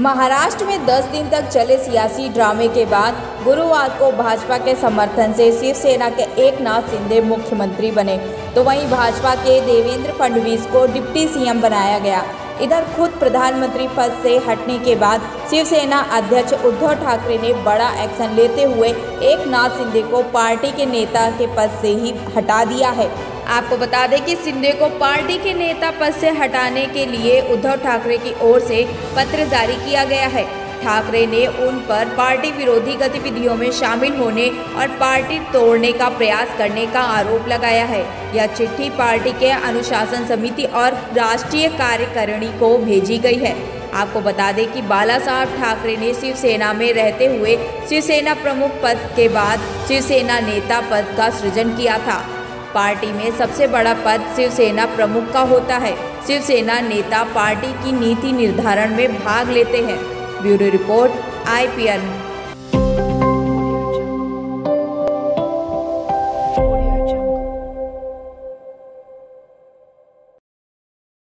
महाराष्ट्र में 10 दिन तक चले सियासी ड्रामे के बाद गुरुवार को भाजपा के समर्थन से शिवसेना के एक नाथ शिंदे मुख्यमंत्री बने। तो वहीं भाजपा के देवेंद्र फडणवीस को डिप्टी सीएम बनाया गया। इधर खुद प्रधानमंत्री पद से हटने के बाद शिवसेना अध्यक्ष उद्धव ठाकरे ने बड़ा एक्शन लेते हुए एक नाथ सिंधे को पार्टी के नेता के पद से ही हटा दिया है। आपको बता दें कि सिंधे को पार्टी के नेता पद से हटाने के लिए उद्धव ठाकरे की ओर से पत्र जारी किया गया है। ठाकरे ने उन पर पार्टी विरोधी गतिविधियों में शामिल होने और पार्टी तोड़ने का प्रयास करने का आरोप लगाया है। यह चिट्ठी पार्टी के अनुशासन समिति और राष्ट्रीय कार्यकारिणी को भेजी गई है। आपको बता दें कि बाला साहब ठाकरे ने शिवसेना में रहते हुए शिवसेना प्रमुख पद के बाद शिवसेना नेता पद का सृजन किया था। पार्टी में सबसे बड़ा पद शिवसेना प्रमुख का होता है। शिवसेना नेता पार्टी की नीति निर्धारण में भाग लेते हैं। Bureau Report, IPN.